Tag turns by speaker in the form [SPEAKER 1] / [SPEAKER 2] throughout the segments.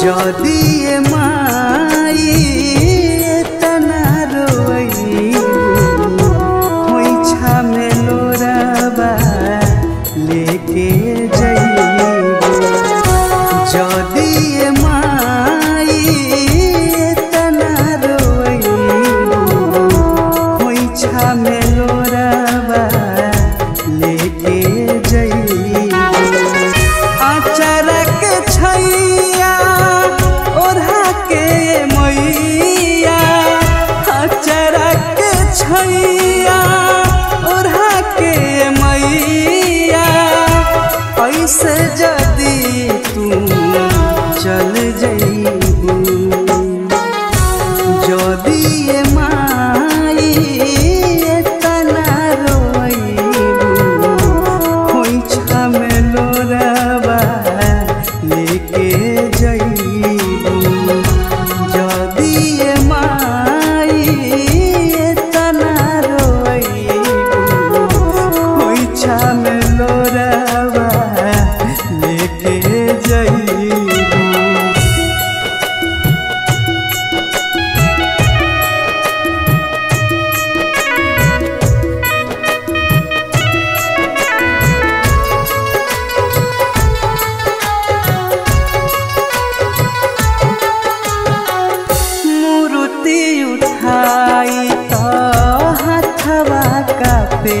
[SPEAKER 1] जो माई। उठाई तो हथवा कपे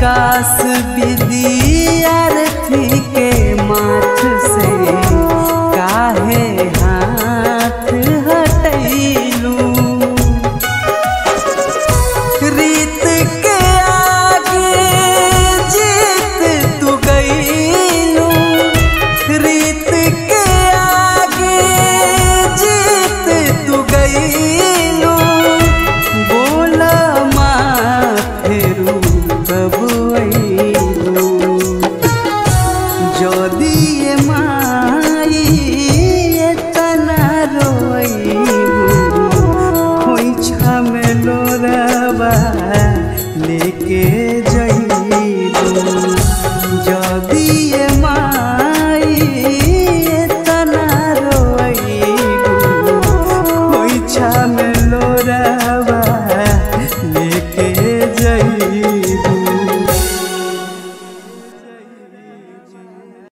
[SPEAKER 1] विकास विधि।